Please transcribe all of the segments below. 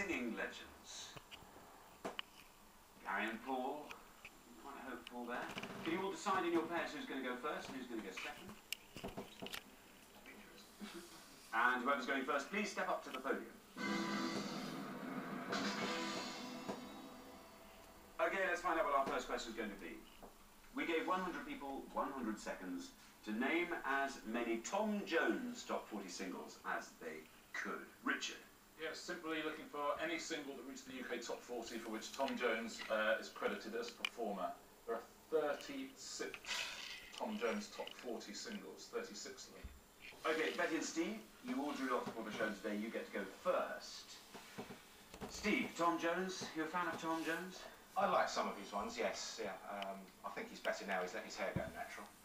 singing legends. Gary and Paul, quite hopeful there. Can you all decide in your pairs who's going to go first and who's going to go second? And whoever's going first, please step up to the podium. Okay, let's find out what our first question is going to be. We gave 100 people 100 seconds to name as many Tom Jones top 40 singles as they could. Richard. Yes, simply looking for any single that reached the UK top 40 for which Tom Jones uh, is credited as a performer. There are 36 Tom Jones top 40 singles, 36 of them. Okay, Betty and Steve, you all drew off for the show today. You get to go first. Steve, Tom Jones, you a fan of Tom Jones? I like some of his ones, yes. Yeah, um, I think he's better now. He's let his hair go natural.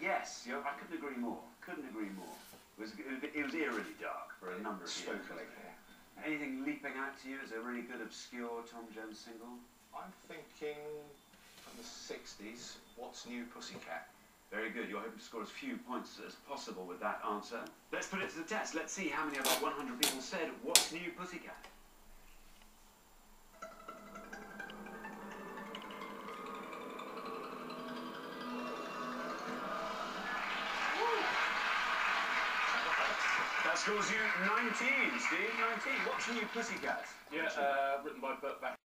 Yes, you I couldn't agree more. Couldn't agree more. It was, it was eerily dark for a number of years. Yeah. Anything leaping out to you as a really good obscure Tom Jones single? I'm thinking from the 60s, What's New Pussycat? Very good. You're hoping to score as few points as possible with that answer. Let's put it to the test. Let's see how many of our 100 people said, What's New Pussycat? Scores you 19, Steve. 19. What's New Pussycat? Yeah, uh, written by Burt Bacharach.